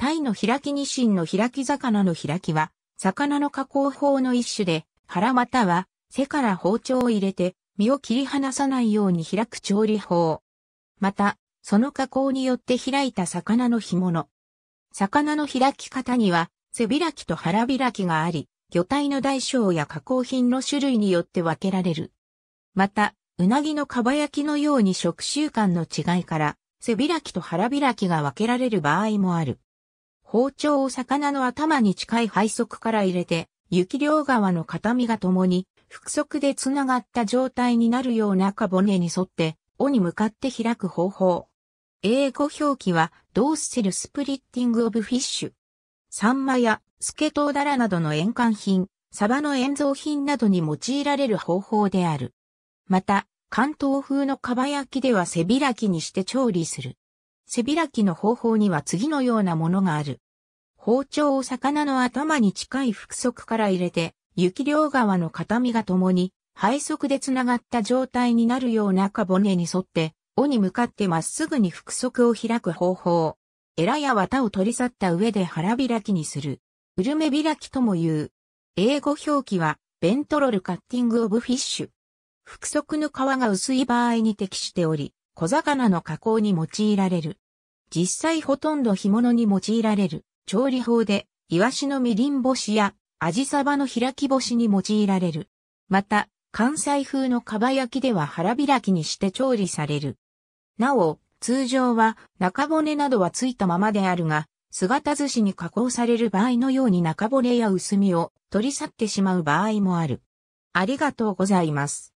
タイの開きニシンの開き魚の開きは、魚の加工法の一種で、腹または背から包丁を入れて身を切り離さないように開く調理法。また、その加工によって開いた魚の干物。魚の開き方には背開きと腹開きがあり、魚体の大小や加工品の種類によって分けられる。また、うなぎのかば焼きのように食習慣の違いから、背開きと腹開きが分けられる場合もある。包丁を魚の頭に近い背側から入れて、雪両側の片身が共に、腹側で繋がった状態になるようなか骨に沿って、尾に向かって開く方法。英語表記は、ドーッセルスプリッティングオブフィッシュ。サンマやスケトウダラなどの塩缶品、サバの塩蔵品などに用いられる方法である。また、関東風のかば焼きでは背開きにして調理する。背開きの方法には次のようなものがある。包丁を魚の頭に近い腹側から入れて、雪両側の片身が共に、背側でつながった状態になるようなか骨に沿って、尾に向かってまっすぐに腹側を開く方法。エラや綿を取り去った上で腹開きにする。ウルメ開きとも言う。英語表記は、ベントロルカッティングオブフィッシュ。腹側の皮が薄い場合に適しており、小魚の加工に用いられる。実際ほとんど干物に用いられる調理法で、イワシのみりん干しやアジサバの開き干しに用いられる。また、関西風のかば焼きでは腹開きにして調理される。なお、通常は中骨などはついたままであるが、姿寿司に加工される場合のように中骨や薄みを取り去ってしまう場合もある。ありがとうございます。